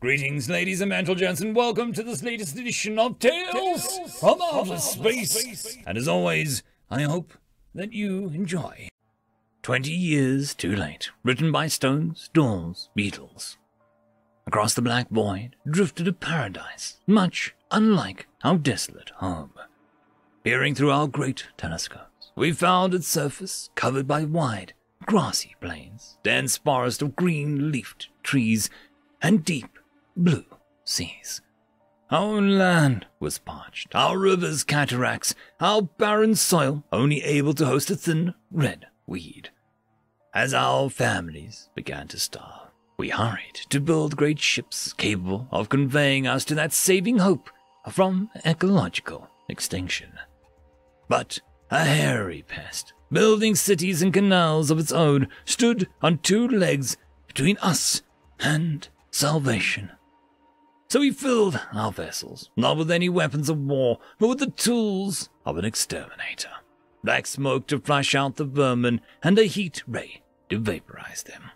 Greetings, ladies and gentlemen, and welcome to this latest edition of Tales from Outer Space. And as always, I hope that you enjoy. Twenty years too late, written by Stones, Dawes, Beatles. Across the black void drifted a paradise, much unlike our desolate home. Peering through our great telescopes, we found its surface covered by wide, grassy plains, dense forest of green-leafed trees, and deep blue seas. Our land was parched, our rivers cataracts, our barren soil only able to host a thin red weed. As our families began to starve, we hurried to build great ships capable of conveying us to that saving hope from ecological extinction. But a hairy pest, building cities and canals of its own, stood on two legs between us and salvation. So we filled our vessels, not with any weapons of war, but with the tools of an exterminator. Black smoke to flush out the vermin, and a heat ray to vaporize them.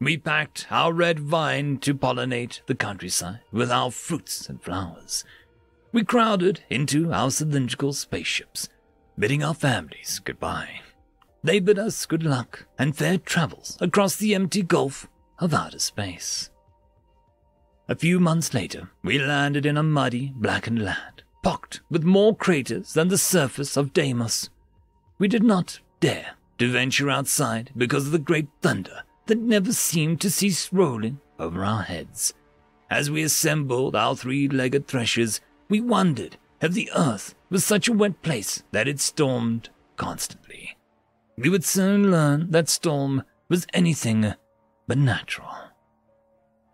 We packed our red vine to pollinate the countryside with our fruits and flowers. We crowded into our cylindrical spaceships, bidding our families goodbye. They bid us good luck and fair travels across the empty gulf of outer space. A few months later, we landed in a muddy, blackened land, pocked with more craters than the surface of Deimos. We did not dare to venture outside because of the great thunder that never seemed to cease rolling over our heads. As we assembled our three-legged threshers, we wondered if the earth was such a wet place that it stormed constantly. We would soon learn that storm was anything but natural.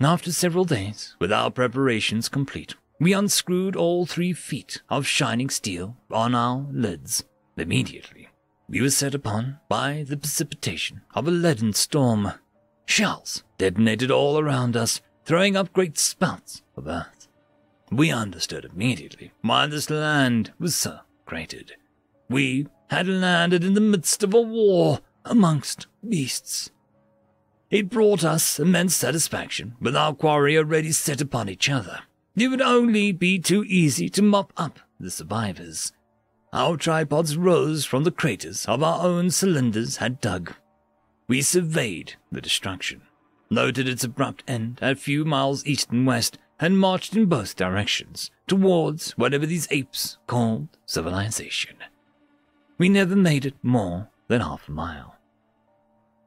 After several days, with our preparations complete, we unscrewed all three feet of shining steel on our lids. Immediately, we were set upon by the precipitation of a leaden storm. Shells detonated all around us, throwing up great spouts of earth. We understood immediately why this land was so created. We had landed in the midst of a war amongst beasts. It brought us immense satisfaction with our quarry already set upon each other. It would only be too easy to mop up the survivors. Our tripods rose from the craters of our own cylinders had dug. We surveyed the destruction, noted its abrupt end a few miles east and west, and marched in both directions towards whatever these apes called civilization. We never made it more than half a mile.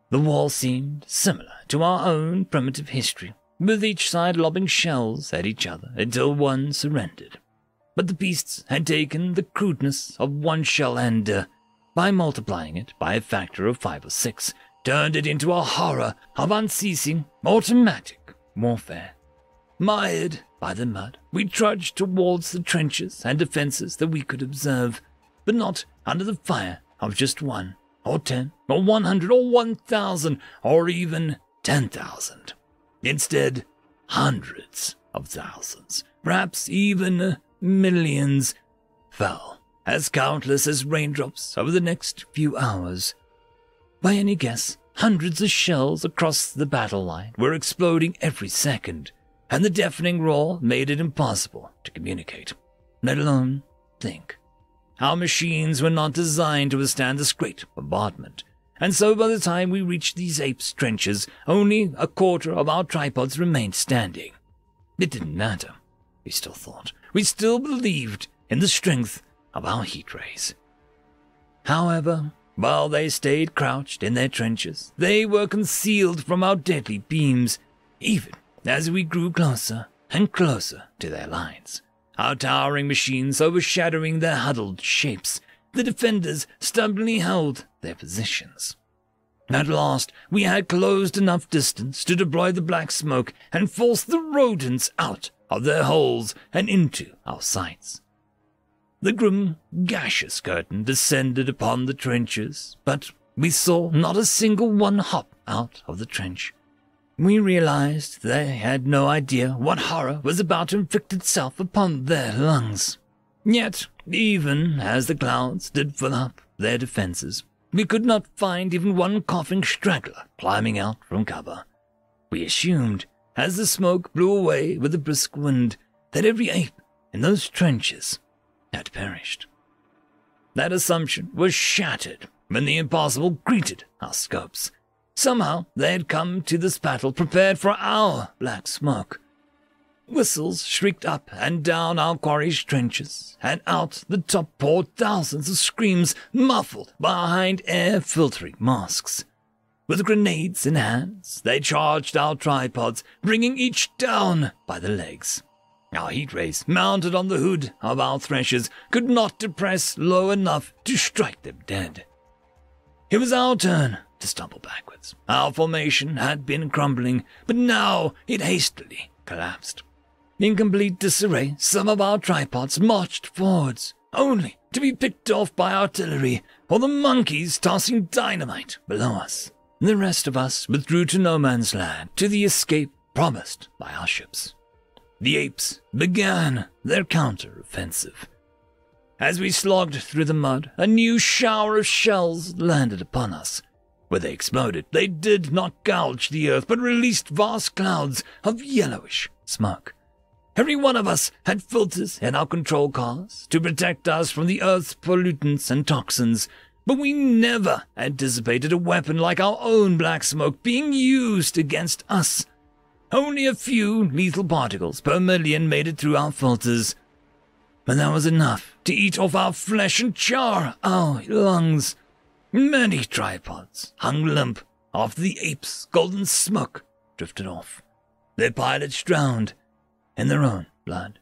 The wall seemed similar to our own primitive history, with each side lobbing shells at each other until one surrendered. But the beasts had taken the crudeness of one shell and, uh, by multiplying it by a factor of five or six, turned it into a horror of unceasing, automatic warfare. Mired by the mud, we trudged towards the trenches and defenses that we could observe, but not under the fire of just one or 10, or 100, or 1,000, or even 10,000. Instead, hundreds of thousands, perhaps even millions, fell as countless as raindrops over the next few hours. By any guess, hundreds of shells across the battle line were exploding every second, and the deafening roar made it impossible to communicate, let alone think. Our machines were not designed to withstand this great bombardment, and so by the time we reached these apes' trenches, only a quarter of our tripods remained standing. It didn't matter, we still thought. We still believed in the strength of our heat rays. However, while they stayed crouched in their trenches, they were concealed from our deadly beams, even as we grew closer and closer to their lines our towering machines overshadowing their huddled shapes. The defenders stubbornly held their positions. At last, we had closed enough distance to deploy the black smoke and force the rodents out of their holes and into our sights. The grim, gaseous curtain descended upon the trenches, but we saw not a single one hop out of the trench. We realized they had no idea what horror was about to inflict itself upon their lungs. Yet, even as the clouds did fill up their defenses, we could not find even one coughing straggler climbing out from cover. We assumed as the smoke blew away with a brisk wind, that every ape in those trenches had perished. That assumption was shattered when the impossible greeted our scopes. Somehow they had come to this battle prepared for our black smoke. Whistles shrieked up and down our quarry's trenches, and out the top poured thousands of screams muffled behind air filtering masks. With grenades in hands, they charged our tripods, bringing each down by the legs. Our heat rays, mounted on the hood of our threshers, could not depress low enough to strike them dead. It was our turn to stumble backwards. Our formation had been crumbling, but now it hastily collapsed. In complete disarray, some of our tripods marched forwards, only to be picked off by artillery or the monkeys tossing dynamite below us. The rest of us withdrew to no man's land, to the escape promised by our ships the apes began their counter-offensive. As we slogged through the mud, a new shower of shells landed upon us. Where they exploded, they did not gouge the earth, but released vast clouds of yellowish smoke. Every one of us had filters in our control cars to protect us from the earth's pollutants and toxins, but we never anticipated a weapon like our own black smoke being used against us. Only a few lethal particles per million made it through our filters, but that was enough to eat off our flesh and char our lungs. Many tripods hung limp after the ape's golden smoke drifted off, their pilots drowned in their own blood.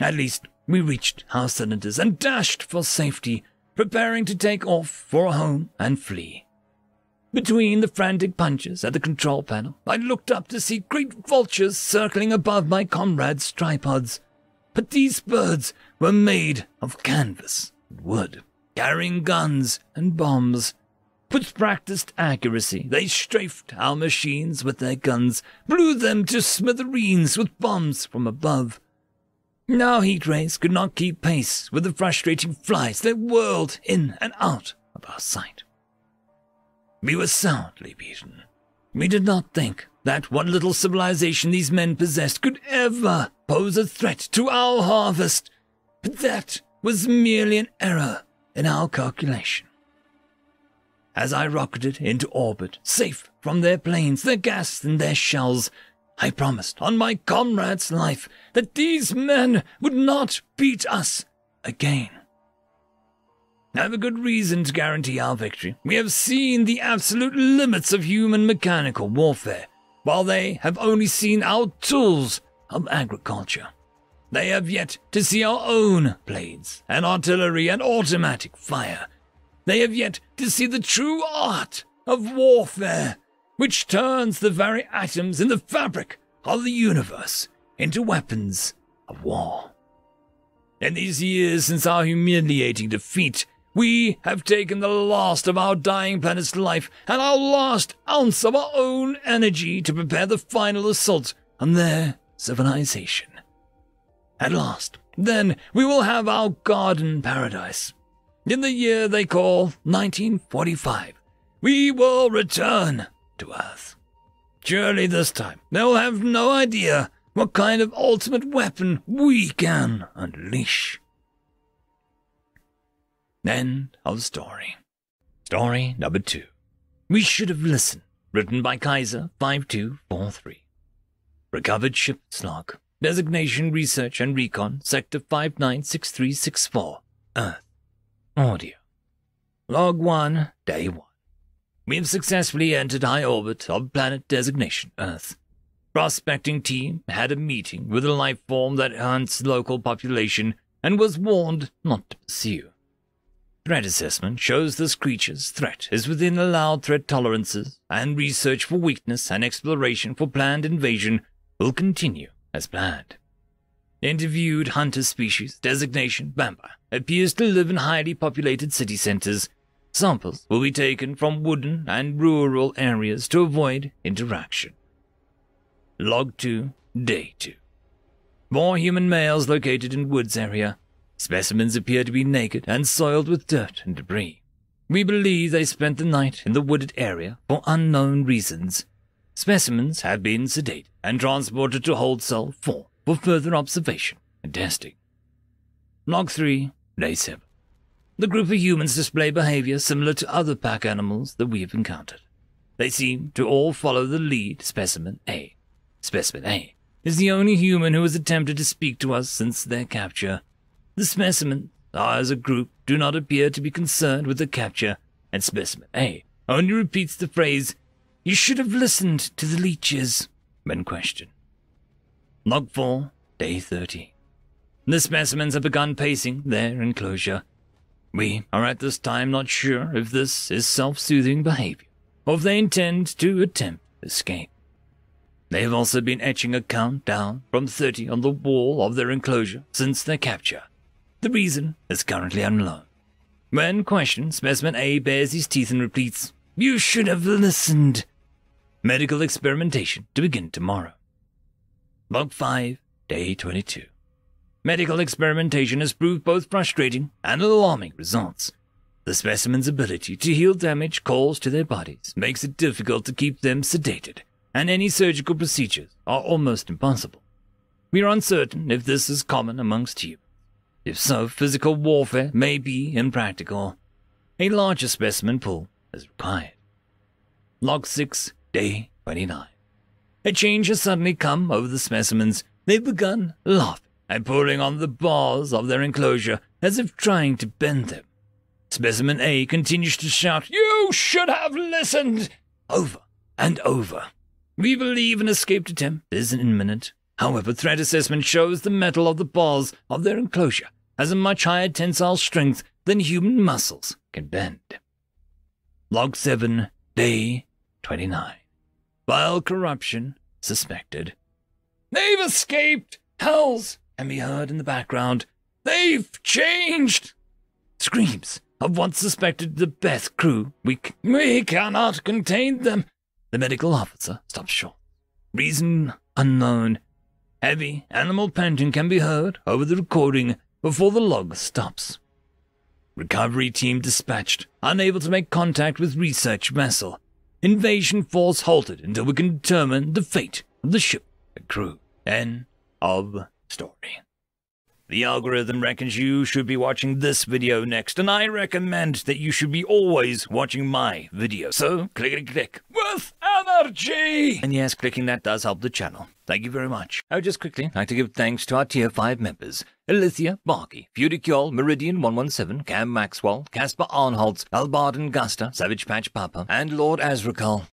At least we reached our cylinders and dashed for safety, preparing to take off for home and flee. Between the frantic punches at the control panel, I looked up to see great vultures circling above my comrades' tripods. But these birds were made of canvas and wood, carrying guns and bombs. With practiced accuracy, they strafed our machines with their guns, blew them to smithereens with bombs from above. Our heat rays could not keep pace with the frustrating flies that whirled in and out of our sight. We were soundly beaten. We did not think that what little civilization these men possessed could ever pose a threat to our harvest, but that was merely an error in our calculation. As I rocketed into orbit, safe from their planes, their gas, and their shells, I promised on my comrade's life that these men would not beat us again. I have a good reason to guarantee our victory. We have seen the absolute limits of human mechanical warfare, while they have only seen our tools of agriculture. They have yet to see our own blades and artillery and automatic fire. They have yet to see the true art of warfare, which turns the very atoms in the fabric of the universe into weapons of war. In these years since our humiliating defeat, we have taken the last of our dying planet's life and our last ounce of our own energy to prepare the final assault on their civilization. At last, then, we will have our garden paradise. In the year they call 1945, we will return to Earth. Surely this time they'll have no idea what kind of ultimate weapon we can unleash. End of story. Story number two. We should have listened. Written by Kaiser 5243. Recovered ship log. Designation Research and Recon, Sector 596364. Earth. Uh, audio. Log 1, Day 1. We have successfully entered high orbit of planet designation Earth. Prospecting team had a meeting with a life form that hunts local population and was warned not to pursue. Threat assessment shows this creature's threat is within allowed threat tolerances, and research for weakness and exploration for planned invasion will continue as planned. Interviewed hunter species designation Vampire appears to live in highly populated city centers. Samples will be taken from wooden and rural areas to avoid interaction. Log 2, Day 2. More human males located in woods area Specimens appear to be naked and soiled with dirt and debris. We believe they spent the night in the wooded area for unknown reasons. Specimens have been sedated and transported to Hold Cell 4 for further observation and testing. Log 3, Day 7. The group of humans display behavior similar to other pack animals that we have encountered. They seem to all follow the lead specimen A. Specimen A is the only human who has attempted to speak to us since their capture. The specimens, as a group, do not appear to be concerned with the capture, and specimen A only repeats the phrase, You should have listened to the leeches, when questioned. Log 4, Day 30. The specimens have begun pacing their enclosure. We are at this time not sure if this is self-soothing behavior, or if they intend to attempt escape. They have also been etching a countdown from 30 on the wall of their enclosure since their capture. The reason is currently unknown. When questioned, specimen A bares his teeth and repeats, You should have listened. Medical experimentation to begin tomorrow. Log 5, Day 22. Medical experimentation has proved both frustrating and alarming results. The specimen's ability to heal damage caused to their bodies makes it difficult to keep them sedated, and any surgical procedures are almost impossible. We are uncertain if this is common amongst humans. If so, physical warfare may be impractical. A larger specimen pool is required. Log 6, Day 29. A change has suddenly come over the specimens. They've begun laughing and pulling on the bars of their enclosure as if trying to bend them. Specimen A continues to shout, You should have listened! over and over. We believe an escape attempt is imminent. However, threat assessment shows the metal of the bars of their enclosure has a much higher tensile strength than human muscles can bend. Log 7, Day 29. Vile corruption suspected. They've escaped! Hells can be heard in the background. They've changed! Screams of once suspected the Beth crew. We, c- we cannot contain them. The medical officer stops short. Reason unknown. Heavy animal panting can be heard over the recording before the log stops. Recovery team dispatched, unable to make contact with research vessel. Invasion force halted until we can determine the fate of the ship and crew. End of story. The algorithm reckons you should be watching this video next, and I recommend that you should be always watching my video. So, click, and click, with energy! And yes, clicking that does help the channel. Thank you very much. I would just quickly like to give thanks to our Tier 5 members. Elithia, Barky, Feudicuel, Meridian 117, Cam Maxwell, Caspar Arnholtz, Albarden Gusta, Savage Patch Papa, and Lord Azrakal.